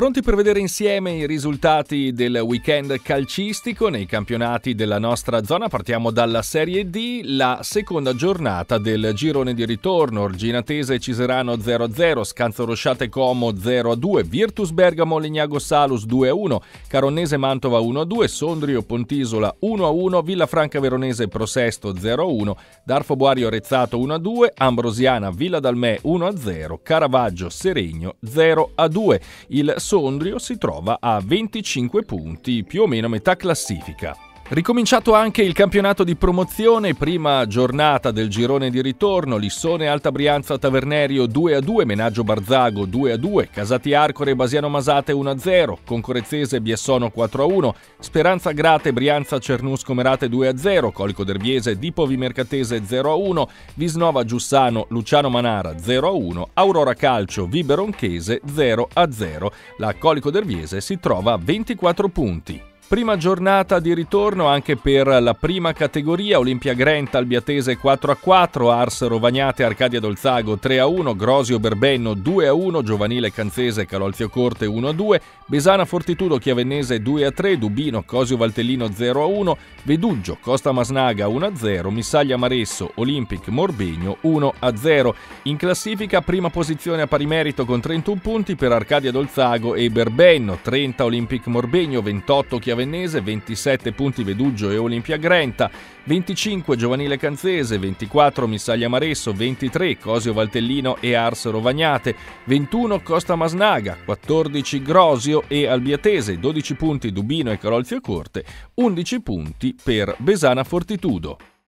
Pronti per vedere insieme i risultati del weekend calcistico nei campionati della nostra zona? Partiamo dalla Serie D, la seconda giornata del girone di ritorno. Orginatese Ciserano 0-0, Scanzo Rosciate Como 0-2, Virtus Bergamo Legnago Salus 2-1, Caronese Mantova 1-2, Sondrio Pontisola 1-1, Villafranca Veronese Prosesto 0-1, Darfo Buario Rezzato 1-2, Ambrosiana Villa Dalmè 1-0, Caravaggio Seregno 0-2. Il Sondrio si trova a 25 punti, più o meno metà classifica. Ricominciato anche il campionato di promozione, prima giornata del girone di ritorno, Lissone Alta Brianza Tavernerio 2-2, Menaggio Barzago 2-2, Casati Arcore Basiano Masate 1-0, Concorezzese Biassono 4-1, Speranza Grate Brianza Cernusco Merate 2-0, Colico Derviese Dipovi Mercatese 0-1, Visnova Giussano Luciano Manara 0-1, Aurora Calcio Viberonchese 0-0. La Colico Derviese si trova a 24 punti. Prima giornata di ritorno anche per la prima categoria, Olimpia Grenta, Albiatese 4-4, Ars Rovagnate, Arcadia Dolzago 3-1, Grosio Berbenno 2-1, Giovanile Canzese, Calolzio Corte 1-2, Besana Fortitudo Chiavennese 2-3, Dubino Cosio Valtellino 0-1, Veduggio Costa Masnaga 1-0, Missaglia Maresso, Olympic Morbegno 1-0. In classifica prima posizione a pari merito con 31 punti per Arcadia Dolzago e Berbenno, 30 Olympic Morbegno, 28 Chiavennese Vennese, 27 punti Veduggio e Olimpia Grenta, 25 Giovanile Canzese, 24 Missaglia Maresso, 23 Cosio Valtellino e Ars Rovagnate, 21 Costa Masnaga, 14 Grosio e Albiatese, 12 punti Dubino e Carolzio Corte, 11 punti per Besana Fortitudo.